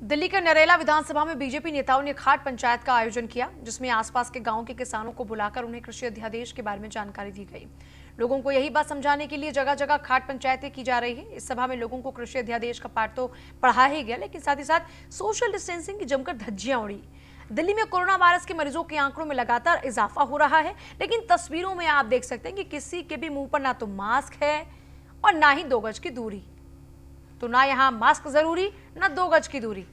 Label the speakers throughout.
Speaker 1: दिल्ली के नरेला विधानसभा में बीजेपी नेताओं ने खाट पंचायत का आयोजन किया, जिसमें आसपास के गाँव के किसानों को बुलाकर उन्हें कृषि अध्यादेश के बारे में जानकारी दी गई। लोगों को यही बात समझाने के लिए जगह जगह खाट पंचायतें की जा रही है। इस सभा में लोगों को कृषि अध्यादेश का पाठ तो पढ़ा ही गया, लेकिन साथ ही साथ सोशल डिस्टेंसिंग की जमकर धज्जियाँ उड़ी। दिल्ली में कोरोना वायरस के मरीजों के आंकड़ों में लगातार इजाफा हो रहा है, लेकिन तस्वीरों में आप देख सकते हैं कि किसी के भी मुँह पर ना तो मास्क है और ना ही दो गज की दूरी। तो ना यहाँ मास्क ज़रूरी ना दो गज की दूरी।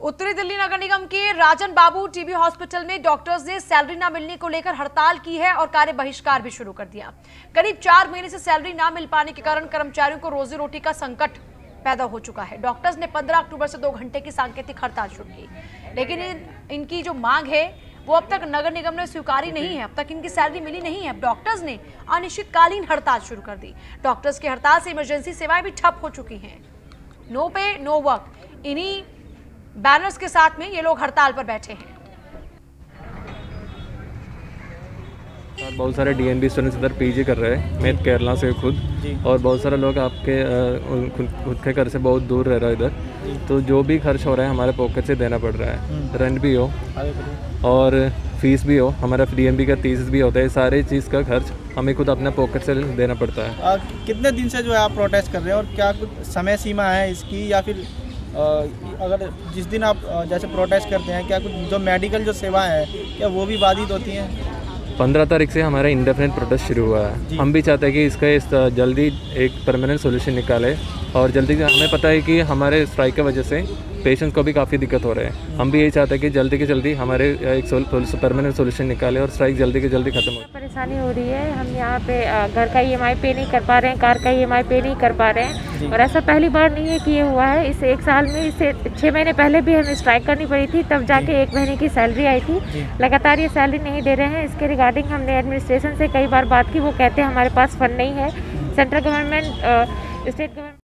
Speaker 1: उत्तरी दिल्ली नगर निगम के राजन बाबू टीबी हॉस्पिटल में डॉक्टर्स ने सैलरी ना मिलने को लेकर हड़ताल की है और कार्य बहिष्कार भी शुरू कर दिया। करीब चार महीने से सैलरी ना मिल पाने के कारण कर्मचारियों को रोजी रोटी का संकट पैदा हो चुका है। डॉक्टर्स ने 15 अक्टूबर से दो घंटे की सांकेतिक हड़ताल शुरू की। लेकिन इन, इनकी जो मांग है वो अब तक नगर निगम ने स्वीकारी नहीं है अब तक इनकी सैलरी मिली नहीं है। अब डॉक्टर्स ने अनिश्चितकालीन हड़ताल शुरू कर दी। डॉक्टर्स की हड़ताल से इमरजेंसी सेवाएँ भी ठप हो चुकी हैं। नो पे नो वर्क इन्हीं बैनर्स के साथ में ये लोग हड़ताल पर बैठे हैं।
Speaker 2: बहुत सारे डी एन बी स्टूडेंट्स इधर पीजी कर रहे हैं मैं केरला से खुद। और बहुत सारे लोग आपके खुद के घर से बहुत दूर रह रहा है इधर। तो जो भी खर्च हो रहा है हमारे पॉकेट से देना पड़ रहा है। रेंट भी हो। और फ़ीस भी हो। हमारा डीएनबी का तीस भी होता है। सारी चीज़ का खर्च हमें खुद अपने पॉकेट से देना पड़ता है।
Speaker 3: आ, कितने दिन से जो है आप प्रोटेस्ट कर रहे हैं और क्या कुछ समय सीमा है इसकी? या फिर आ, अगर जिस दिन आप जैसे प्रोटेस्ट करते हैं क्या कुछ जो मेडिकल जो सेवा हैं क्या वो भी बाधित होती हैं?
Speaker 2: पंद्रह तारीख से हमारा इंडेफिनेट प्रोटेस्ट शुरू हुआ है। हम भी चाहते हैं कि इसका इस जल्दी एक परमानेंट सोल्यूशन निकाले और जल्दी हमें पता है कि हमारे स्ट्राइक की वजह से पेशेंट्स को भी काफ़ी दिक्कत हो रहे हैं। हम भी यही चाहते हैं कि जल्दी के जल्दी हमारे एक परमानेंट सोल्यूशन निकाले और स्ट्राइक जल्दी के जल्दी खत्म हो।
Speaker 4: परेशानी हो रही है। हम यहाँ पे घर का ईएमआई पे नहीं कर पा रहे हैं कार का ईएमआई पे नहीं कर पा रहे हैं। और ऐसा पहली बार नहीं है कि ये हुआ है। इस एक साल में इससे छः महीने पहले भी हमें स्ट्राइक करनी पड़ी थी तब जाके एक महीने की सैलरी आई थी। लगातार ये सैलरी नहीं दे रहे हैं। इसके रिगार्डिंग हमने एडमिनिस्ट्रेशन से कई बार बात की। वो कहते हैं हमारे पास फंड नहीं है। Central government state government